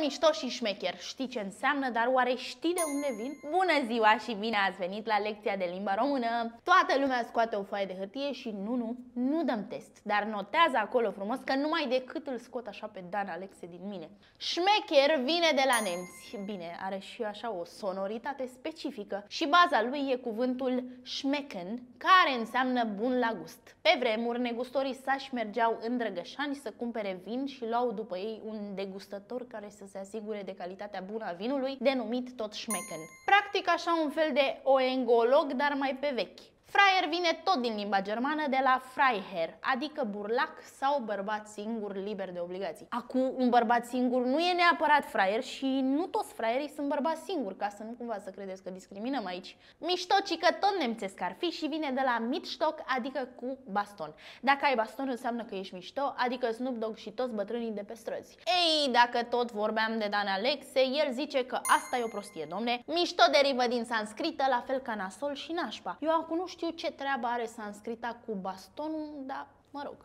mișto și șmecher. Știi ce înseamnă, dar oare știi de unde vin? Bună ziua și bine ați venit la lecția de limba română. Toată lumea scoate o foaie de hârtie și nu, nu, nu dăm test, dar notează acolo frumos că numai decât îl scot așa pe Dan Alexe din mine. Șmecher vine de la nemți. Bine, are și așa o sonoritate specifică și baza lui e cuvântul schmecken, care înseamnă bun la gust. Pe vremuri, negustorii sași mergeau în Drăgășani să cumpere vin și luau după ei un degustător care să se asigure de calitatea bună a vinului, denumit tot Schmecken. Practic așa un fel de oengolog, dar mai pe vechi. Fraier vine tot din limba germană de la Freiherr, adică burlac sau bărbat singur liber de obligații. Acum, un bărbat singur nu e neapărat fraier și nu toți fraierii sunt bărbați singuri, ca să nu cumva să credeți că discriminăm aici. Miștocică tot nemțesc ar fi și vine de la Mitstock, adică cu baston. Dacă ai baston înseamnă că ești mișto, adică Snoop Dogg și toți bătrânii de pe străzi. Ei, dacă tot vorbeam de Dan Alexe, el zice că asta e o prostie, domne. Mișto derivă din sanscrită, la fel ca nasol și nașpa. Eu acum nu știu ce treabă are sanscrita cu bastonul, dar mă rog.